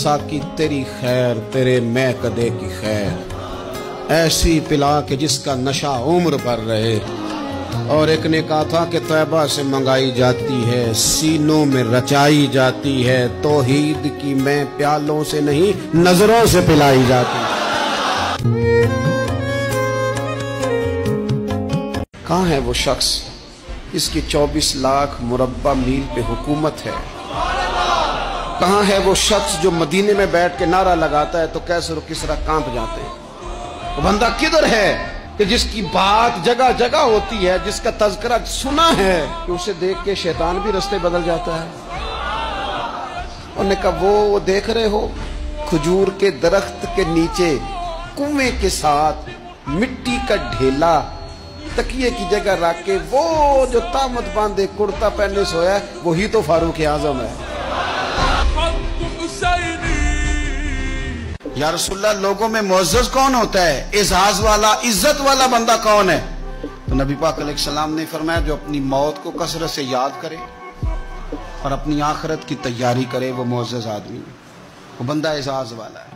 साकी तेरी खैर, तेरे मैं कदे की खैर। ऐसी पिला के जिसका नशा उम्र भर रहे। और एक ने कहा था कि तैबा से मंगाई जाती है, सीनों में रचाई जाती है। तोहीद की मैं प्यालों से नहीं, नज़रों से पिलाई जाती। कहाँ है वो शख्स? इसकी 24 लाख मुरब्बा मील पे हुकूमत है। कहाँ है वो शख्स जो मदीने में बैठ के नारा लगाता है तो कैसे और किस तरह काँप जाते हैं। वो बंदा किधर है कि जिसकी बात जगह जगह होती है जिसका तस्करा सुना है कि उसे देख के शैतान भी रस्ते बदल जाता है? उन्होंने कहा वो, वो देख रहे हो? खजूर के दरख्त के नीचे कुएँ के साथ मिट्टी का ढेला तकिए की जगह रख के वो जो तामत बांधे कुर्ता पहने सोया वही तो फारूक आज़म है। या रसुल्ला लोगों में मोजज कौन होता है? एजाज वाला, इज़्ज़त वाला बंदा कौन है? तो नबी पाक सलाम ने फरमाया, जो अपनी मौत को कसरत से याद करे और अपनी आखरत की तैयारी करे, वो मोजज आदमी वो बंदा एजाज वाला है।